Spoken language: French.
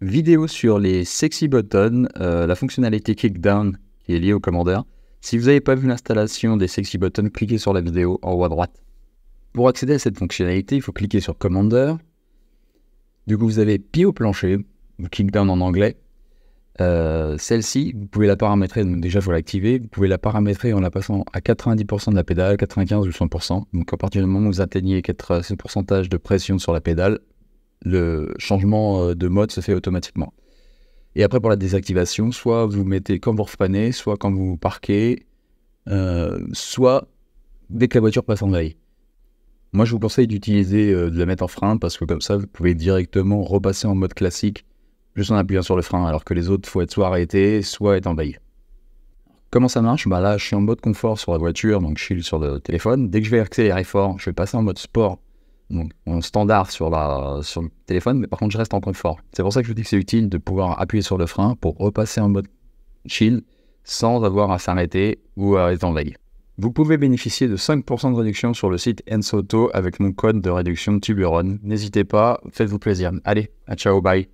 vidéo sur les sexy buttons, euh, la fonctionnalité kickdown qui est liée au commandeur. Si vous n'avez pas vu l'installation des sexy buttons, cliquez sur la vidéo en haut à droite. Pour accéder à cette fonctionnalité, il faut cliquer sur Commander. Du coup, vous avez pied au plancher, kickdown en anglais. Euh, celle-ci, vous pouvez la paramétrer, déjà il faut l'activer, vous pouvez la paramétrer en la passant à 90% de la pédale, 95 ou 100%. Donc à partir du moment où vous atteignez ce pourcentage de pression sur la pédale, le changement euh, de mode se fait automatiquement. Et après pour la désactivation, soit vous mettez quand vous reprenez, soit quand vous parquez, euh, soit dès que la voiture passe en veille. Moi je vous conseille d'utiliser, de la mettre en frein parce que comme ça vous pouvez directement repasser en mode classique juste en appuyant sur le frein, alors que les autres, faut être soit arrêté, soit être en veille. Comment ça marche? Bah Là, je suis en mode confort sur la voiture, donc je suis sur le téléphone. Dès que je vais accélérer fort, je vais passer en mode sport, donc en standard sur, la, sur le téléphone, mais par contre, je reste en confort. C'est pour ça que je dis que c'est utile de pouvoir appuyer sur le frein pour repasser en mode chill sans avoir à s'arrêter ou à être en veille. Vous pouvez bénéficier de 5% de réduction sur le site Ensoto avec mon code de réduction Tuburon. N'hésitez pas, faites-vous plaisir. Allez, à ciao, bye.